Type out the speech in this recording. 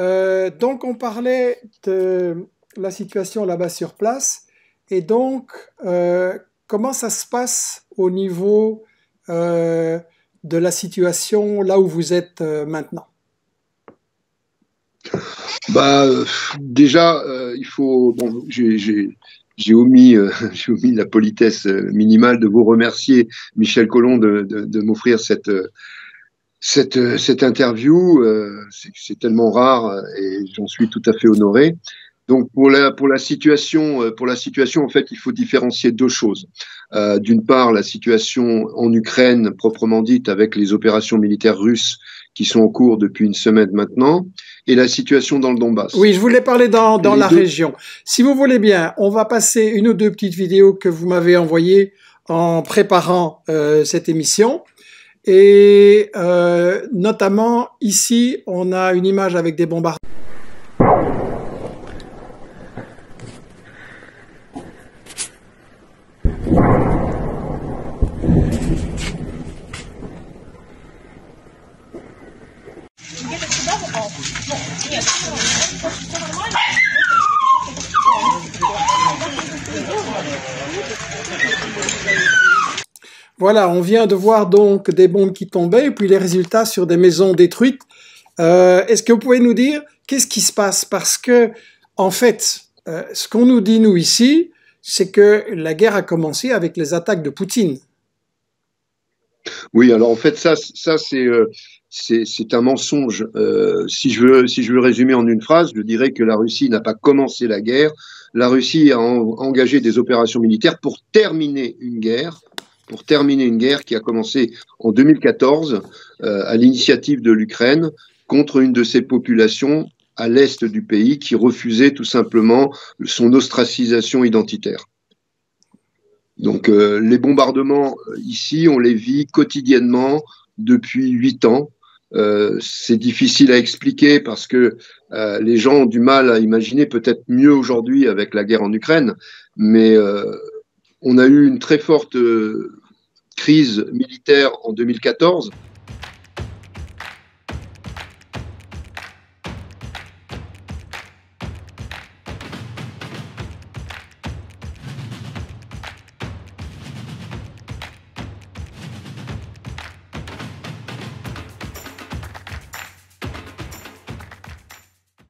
euh, donc on parlait de la situation là-bas sur place. Et donc, euh, comment ça se passe au niveau euh, de la situation là où vous êtes maintenant? Bah, Déjà, il faut. J'ai omis, omis, la politesse minimale de vous remercier, Michel Collomb, de m'offrir cette, cette, cette interview. C'est tellement rare et j'en suis tout à fait honoré. Donc pour la, pour la situation, euh, pour la situation, en fait, il faut différencier deux choses. Euh, D'une part, la situation en Ukraine proprement dite, avec les opérations militaires russes qui sont en cours depuis une semaine maintenant, et la situation dans le Donbass. Oui, je voulais parler dans, dans la région. Si vous voulez bien, on va passer une ou deux petites vidéos que vous m'avez envoyées en préparant euh, cette émission. Et euh, notamment ici, on a une image avec des bombardements. Voilà, on vient de voir donc des bombes qui tombaient et puis les résultats sur des maisons détruites. Euh, est-ce que vous pouvez nous dire qu'est-ce qui se passe? Parce que, en fait, euh, ce qu'on nous dit, nous, ici, c'est que la guerre a commencé avec les attaques de Poutine. Oui, alors en fait, ça, ça c'est euh, un mensonge. si, je veux, si je veux résumer en une phrase, je dirais que la Russie n'a pas commencé la guerre. La Russie a engagé des opérations militaires pour terminer une guerre pour terminer une guerre qui a commencé en 2014 euh, à l'initiative de l'Ukraine contre une de ses populations à l'est du pays qui refusait tout simplement son ostracisation identitaire. Donc euh, les bombardements euh, ici, on les vit quotidiennement depuis huit ans. c'est difficile à expliquer parce que les gens ont du mal à imaginer peut-être mieux aujourd'hui avec la guerre en Ukraine, mais on a eu une très forte crise militaire en 2014